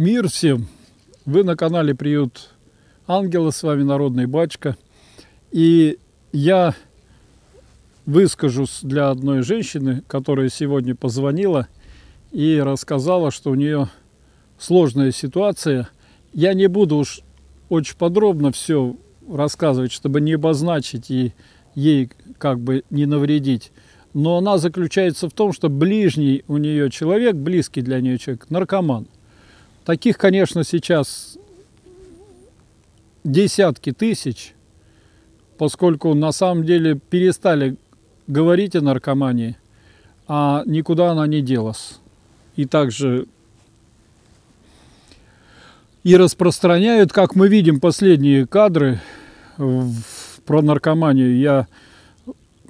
Мир всем! Вы на канале Приют Ангела, с вами Народный Бачка. И я выскажусь для одной женщины, которая сегодня позвонила и рассказала, что у нее сложная ситуация. Я не буду уж очень подробно все рассказывать, чтобы не обозначить и ей как бы не навредить. Но она заключается в том, что ближний у нее человек, близкий для нее человек, наркоман. Таких, конечно, сейчас десятки тысяч, поскольку на самом деле перестали говорить о наркомании, а никуда она не делась. И также и распространяют, как мы видим последние кадры про наркоманию. Я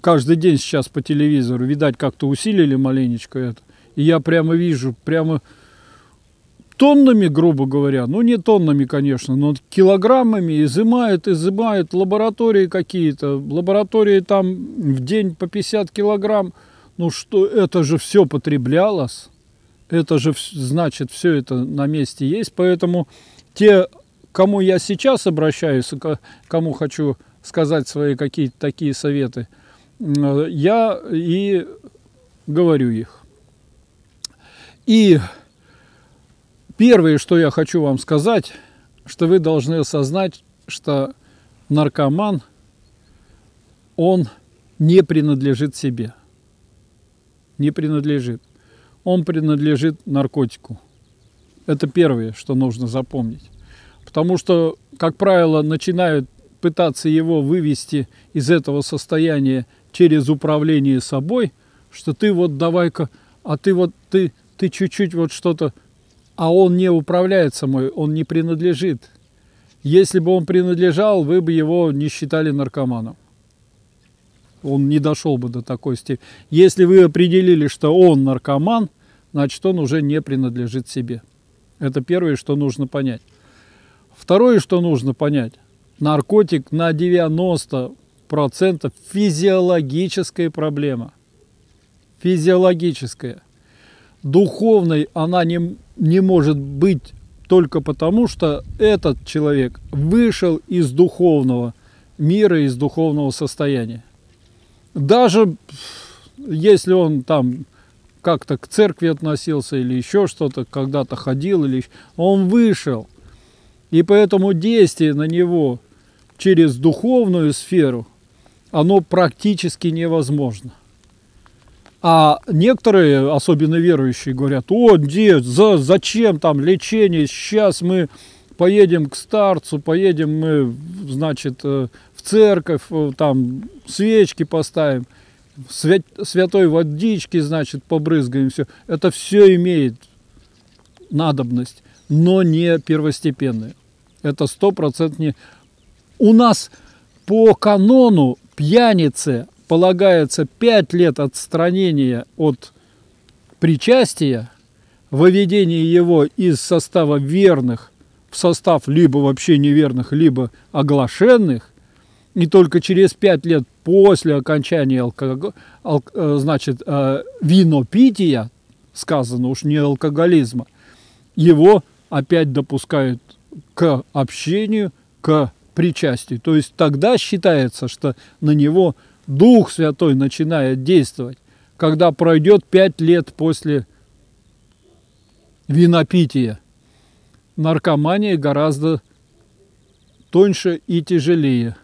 каждый день сейчас по телевизору, видать, как-то усилили маленечко это. И я прямо вижу, прямо тоннами, грубо говоря, ну не тоннами, конечно, но килограммами изымают, изымают лаборатории какие-то, лаборатории там в день по 50 килограмм, ну что, это же все потреблялось, это же значит, все это на месте есть, поэтому те, кому я сейчас обращаюсь, кому хочу сказать свои какие-то такие советы, я и говорю их. И Первое, что я хочу вам сказать, что вы должны осознать, что наркоман, он не принадлежит себе. Не принадлежит. Он принадлежит наркотику. Это первое, что нужно запомнить. Потому что, как правило, начинают пытаться его вывести из этого состояния через управление собой, что ты вот давай-ка, а ты вот ты, ты чуть-чуть вот что-то а он не управляет самой, он не принадлежит. Если бы он принадлежал, вы бы его не считали наркоманом. Он не дошел бы до такой степени. Если вы определили, что он наркоман, значит, он уже не принадлежит себе. Это первое, что нужно понять. Второе, что нужно понять. Наркотик на 90% физиологическая проблема. Физиологическая. Духовной она не, не может быть только потому, что этот человек вышел из духовного мира, из духовного состояния. Даже если он там как-то к церкви относился или еще что-то, когда-то ходил, или он вышел. И поэтому действие на него через духовную сферу, оно практически невозможно. А некоторые, особенно верующие, говорят, о, дед, за, зачем там лечение, сейчас мы поедем к старцу, поедем мы, значит, э, в церковь, э, там свечки поставим, свят, святой водички, значит, побрызгаем, все. Это все имеет надобность, но не первостепенная. Это сто процентов не... У нас по канону пьяницы полагается 5 лет отстранения от причастия, выведение его из состава верных в состав либо вообще неверных, либо оглашенных, и только через 5 лет после окончания алког... ал... Э, значит, э, винопития, сказано уж не алкоголизма, его опять допускают к общению, к причастию. То есть тогда считается, что на него Дух Святой начинает действовать, когда пройдет пять лет после винопития. Наркомания гораздо тоньше и тяжелее.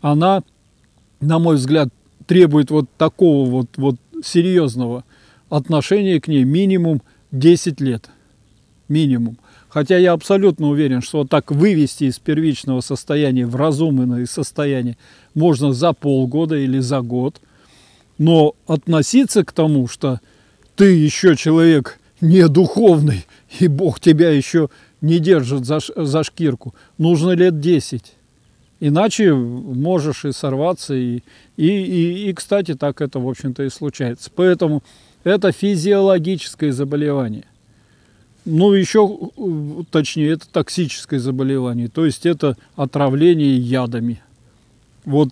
Она, на мой взгляд, требует вот такого вот, вот серьезного отношения к ней минимум 10 лет. Минимум. Хотя я абсолютно уверен, что вот так вывести из первичного состояния в разумное состояние можно за полгода или за год. Но относиться к тому, что ты еще человек не духовный, и Бог тебя еще не держит за, за шкирку, нужно лет 10. Иначе можешь и сорваться, и, и, и, и, кстати, так это, в общем-то, и случается. Поэтому это физиологическое заболевание ну, еще точнее, это токсическое заболевание, то есть это отравление ядами. Вот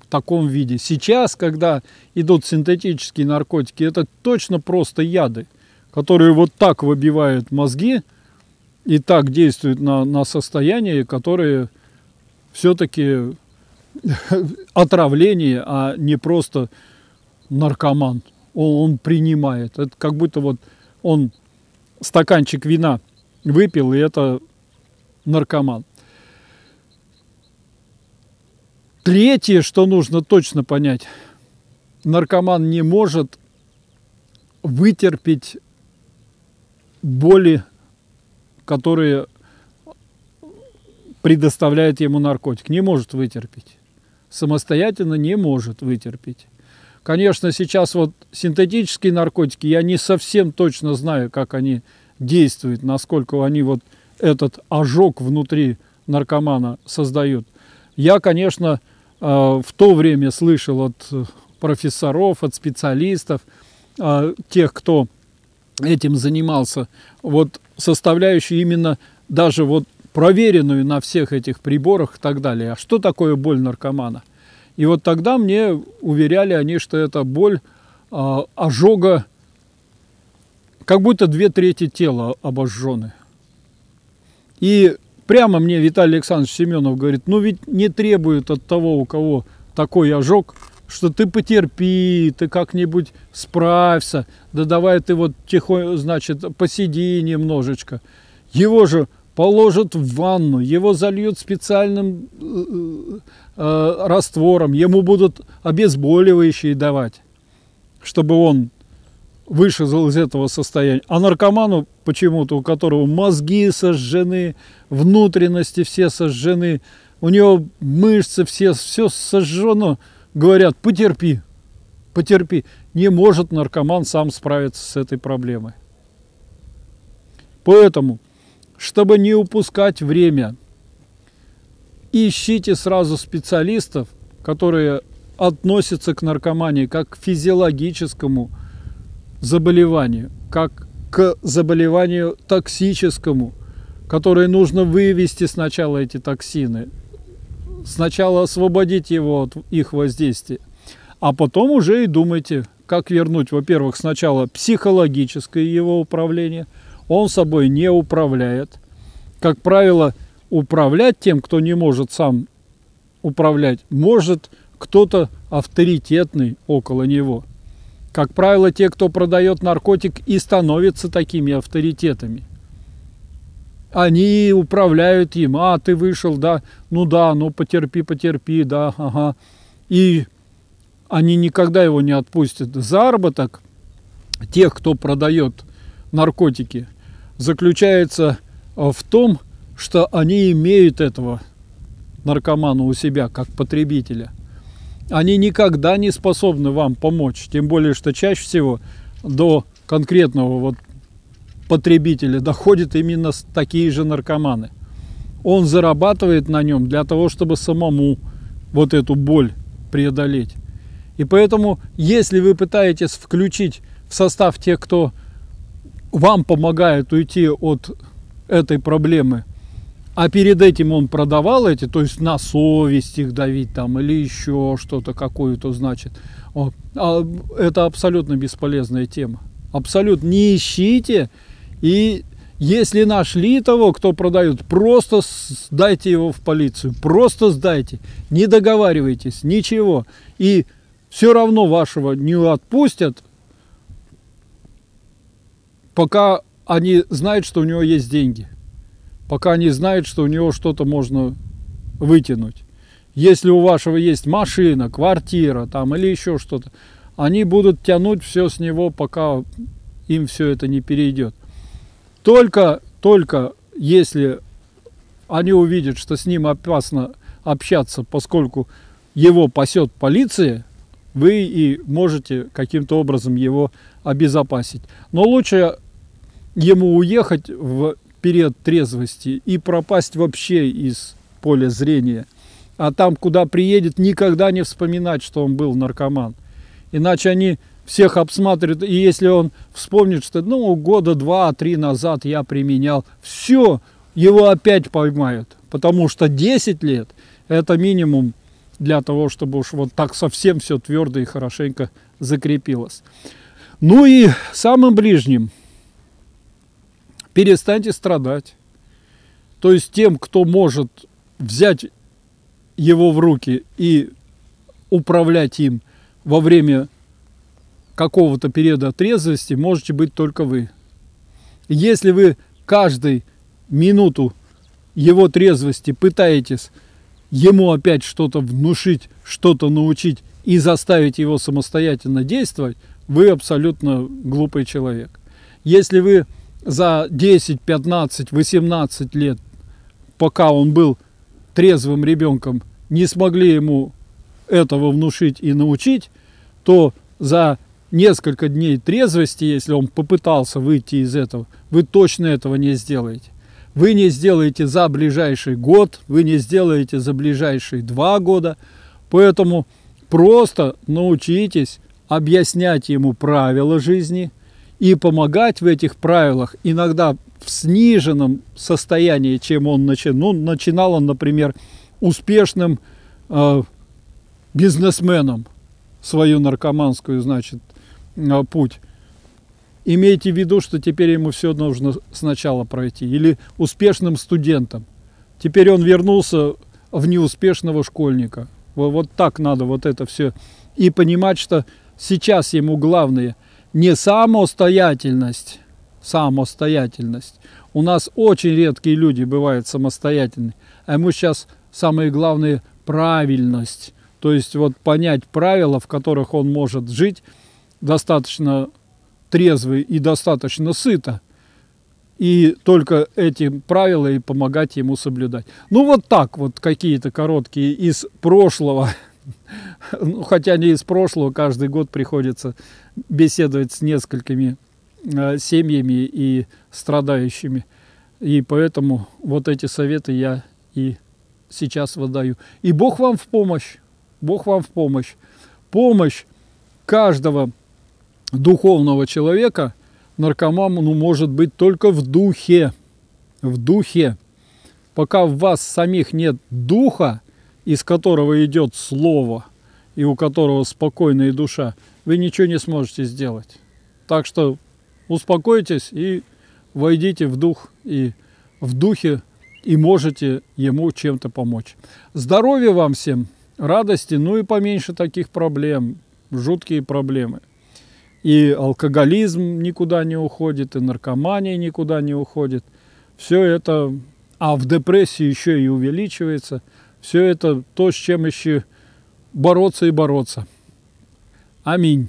в таком виде. Сейчас, когда идут синтетические наркотики, это точно просто яды, которые вот так выбивают мозги и так действует на, на состояние, которое все-таки отравление, а не просто наркоман. Он, он принимает. Это как будто вот он стаканчик вина выпил, и это наркоман. Третье, что нужно точно понять. Наркоман не может вытерпеть боли, которые предоставляет ему наркотик. Не может вытерпеть. Самостоятельно не может вытерпеть. Конечно, сейчас вот синтетические наркотики, я не совсем точно знаю, как они действуют, насколько они вот этот ожог внутри наркомана создают. Я, конечно, э, в то время слышал от профессоров, от специалистов, э, тех, кто этим занимался, вот составляющую именно даже вот проверенную на всех этих приборах и так далее. А что такое боль наркомана? И вот тогда мне уверяли они, что это боль э, ожога, как будто две трети тела обожжены. И прямо мне Виталий Александрович Семенов говорит, ну ведь не требует от того, у кого такой ожог, что ты потерпи, ты как-нибудь справься, да давай ты вот тихо, значит, посиди немножечко. Его же положат в ванну, его зальют специальным э, э, раствором, ему будут обезболивающие давать, чтобы он вышел из этого состояния. А наркоману почему-то, у которого мозги сожжены, внутренности все сожжены, у него мышцы все, все сожжено, говорят, потерпи, потерпи. Не может наркоман сам справиться с этой проблемой. Поэтому чтобы не упускать время, ищите сразу специалистов, которые относятся к наркомании как к физиологическому заболеванию, как к заболеванию токсическому, которое нужно вывести сначала эти токсины, сначала освободить его от их воздействия, а потом уже и думайте, как вернуть, во-первых, сначала психологическое его управление – он собой не управляет. Как правило, управлять тем, кто не может сам управлять, может кто-то авторитетный около него. Как правило, те, кто продает наркотик, и становятся такими авторитетами. Они управляют им. А, ты вышел, да, ну да, ну потерпи, потерпи, да, ага. И они никогда его не отпустят. Заработок тех, кто продает наркотики, заключается э, в том, что они имеют этого наркомана у себя как потребителя. Они никогда не способны вам помочь, тем более, что чаще всего до конкретного вот потребителя доходят именно такие же наркоманы. Он зарабатывает на нем для того, чтобы самому вот эту боль преодолеть. И поэтому, если вы пытаетесь включить в состав тех, кто вам помогает уйти от этой проблемы, а перед этим он продавал эти, то есть на совесть их давить там или еще что-то какое-то значит, а это абсолютно бесполезная тема. Абсолютно не ищите и если нашли того, кто продает, просто сдайте его в полицию, просто сдайте, не договаривайтесь, ничего. И все равно вашего не отпустят, пока они знают, что у него есть деньги, пока они знают, что у него что-то можно вытянуть. Если у вашего есть машина, квартира там или еще что-то, они будут тянуть все с него, пока им все это не перейдет. Только, только если они увидят, что с ним опасно общаться, поскольку его пасет полиция, вы и можете каким-то образом его обезопасить. Но лучше ему уехать в период трезвости и пропасть вообще из поля зрения. А там, куда приедет, никогда не вспоминать, что он был наркоман. Иначе они всех обсматривают, и если он вспомнит, что ну года два-три назад я применял, все, его опять поймают, потому что 10 лет это минимум для того, чтобы уж вот так совсем все твердо и хорошенько закрепилось. Ну и самым ближним – Перестаньте страдать. То есть тем, кто может взять его в руки и управлять им во время какого-то периода трезвости, можете быть только вы. Если вы каждую минуту его трезвости пытаетесь ему опять что-то внушить, что-то научить и заставить его самостоятельно действовать, вы абсолютно глупый человек. Если вы за 10, 15, 18 лет, пока он был трезвым ребенком, не смогли ему этого внушить и научить, то за несколько дней трезвости, если он попытался выйти из этого, вы точно этого не сделаете. Вы не сделаете за ближайший год, вы не сделаете за ближайшие два года. Поэтому просто научитесь объяснять ему правила жизни и помогать в этих правилах иногда в сниженном состоянии, чем он начинал. Ну, начинал он, например, успешным э, бизнесменом свою наркоманскую, значит, э, путь. Имейте в виду, что теперь ему все нужно сначала пройти. Или успешным студентом. Теперь он вернулся в неуспешного школьника. Вот, так надо вот это все. И понимать, что сейчас ему главное не самостоятельность, самостоятельность. У нас очень редкие люди бывают самостоятельны. А ему сейчас самое главное правильность. То есть вот понять правила, в которых он может жить достаточно трезвый и достаточно сыто. И только эти правила и помогать ему соблюдать. Ну вот так вот какие-то короткие из прошлого. Ну, хотя не из прошлого, каждый год приходится беседовать с несколькими э, семьями и страдающими. И поэтому вот эти советы я и сейчас выдаю. И Бог вам в помощь. Бог вам в помощь. Помощь каждого духовного человека наркоману может быть только в духе. В духе. Пока в вас самих нет духа, из которого идет слово, и у которого спокойная душа, вы ничего не сможете сделать. Так что успокойтесь и войдите в дух и в духе и можете ему чем-то помочь. Здоровья вам всем, радости, ну и поменьше таких проблем, жуткие проблемы. И алкоголизм никуда не уходит, и наркомания никуда не уходит. Все это, а в депрессии еще и увеличивается. Все это то, с чем еще бороться и бороться. Аминь.